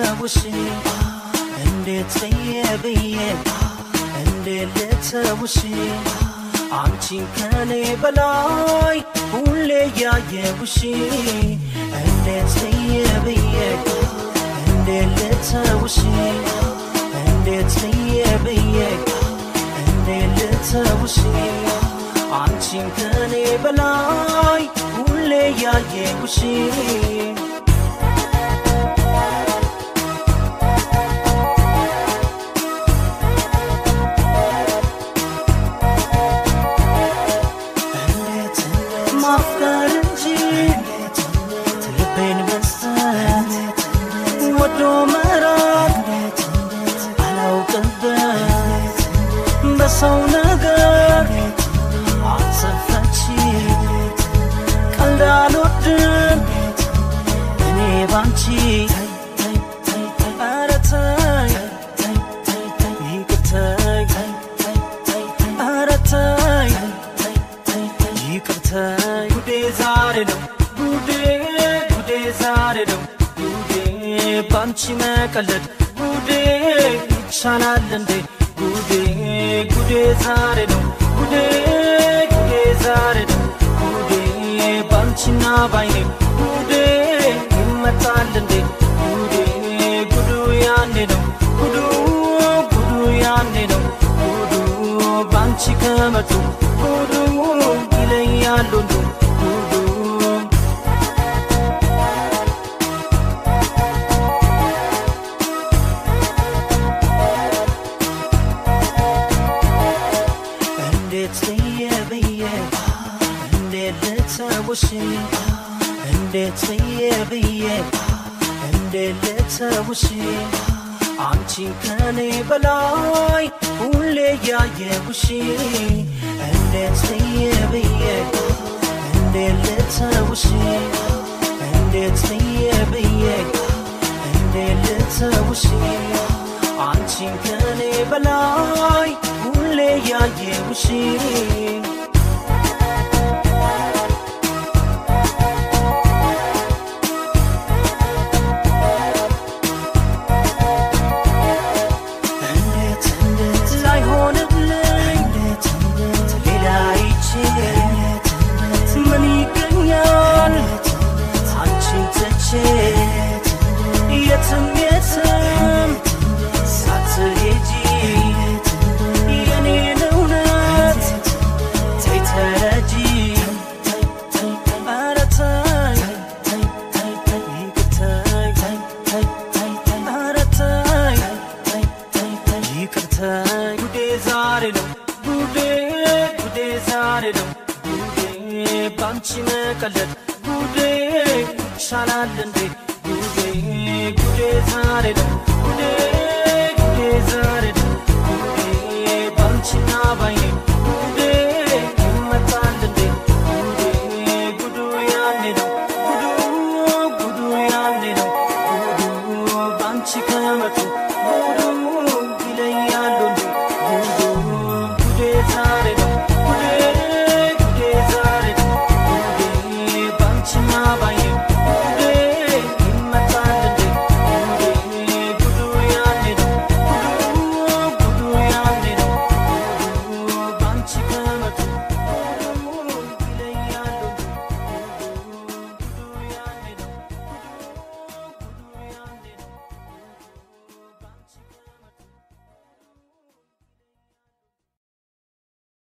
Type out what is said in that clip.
ልተውሽ እንዴት ብዬ እንዴት ልተውሽ አንቺን ከኔ በላይ ሁሌ ያየውሽ እንዴት ብዬ ብዬ እንዴት ልተውሽ እንዴት ብዬ ብዬ እንዴት ልተውሽ አንቺን ከኔ በላይ ሁሌ ያየውሽ እኔ ባንቺ መቀለድ ጉዴ ይቻላል እንዴ ጉዴ ጉዴ ዛሬ ነው ጉዴ ባንቺና ባይኔ ጉዴ ይመጣል እንዴ ጉዴ ጉዱ ያኔ ነው ጉዱ ጉዱ ያኔ ነው ጉዱ ባንቺ ከመጡ ጉዱ እንዴት ልየ ብዬ እንዴት ልተውሽ አንቺን ከኔ በላይ ሁሌ ያየውሽ እንዴት ልየ ብዬ እንዴት ልተውሽ እንዴት ልየ ብዬ እንዴት ልተውሽ አንቺን ከኔ በላይ ሁሌ ያየውሽ ያሬደው ጉዴ ባንቺ መቀለድ ጉዴ ይሻላል እንዴ? ጉዴ ጉዴ ዛሬ ነው። ጉዴ ጉዴ ዛሬ